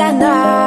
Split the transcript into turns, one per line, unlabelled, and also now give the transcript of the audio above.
I know